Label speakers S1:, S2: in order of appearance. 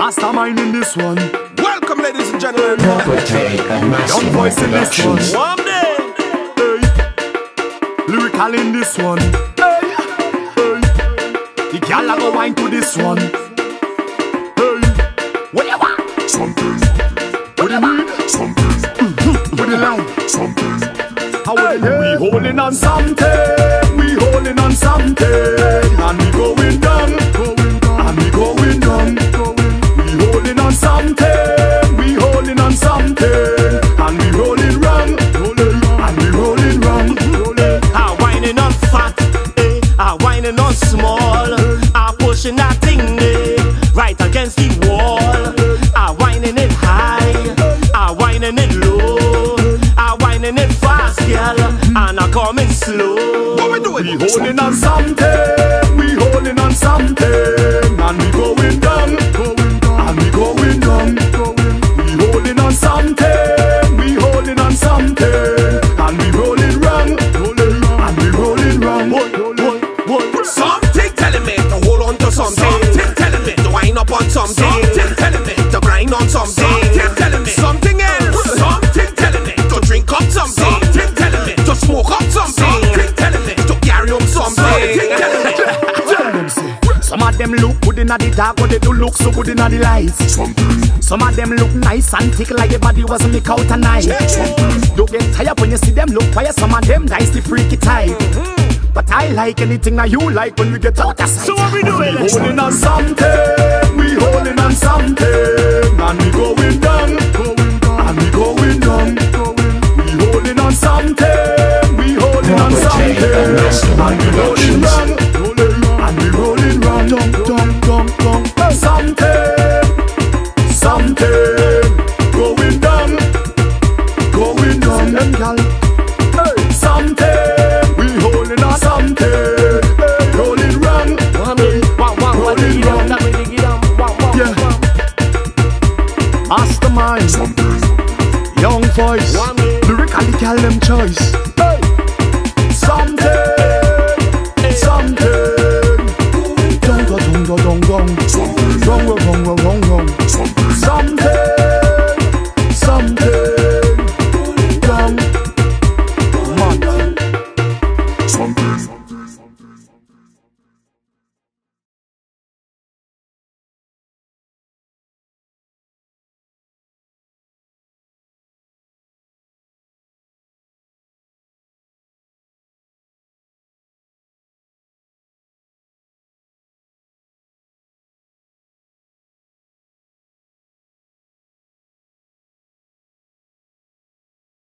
S1: Mastamind in this one.
S2: Welcome, ladies and gentlemen.
S3: Perpetrate a massive
S1: Young voice in this one.
S3: production.
S2: One day.
S1: Hey. Lyrikal in this one. Hey. Hey. The gal a go wine to this one. Hey. What you want?
S4: Something,
S1: What you need?
S4: something, mm-hmm.
S1: What you like?
S4: something.
S1: How hey. We holding on something. We holding on something. And we going down. And
S5: pushing that thing, eh? Right against the wall. I whining it high, I whining it low. I whining it fast, girl, and I coming slow.
S2: What we doing?
S1: We holding on something, we holding them look good inna the dark, but they do look so good inna the lights.
S4: Something,
S1: Some of them look nice and thick like your body was make out tonight. Don't get tired when you see them look quiet. Some of them nice the freaky type. Mm-hmm. But I like anything that you like when we get out of sight.
S5: So what we doing?
S1: Holding on something, Mastamind, something, young voice, lyrically call them choice.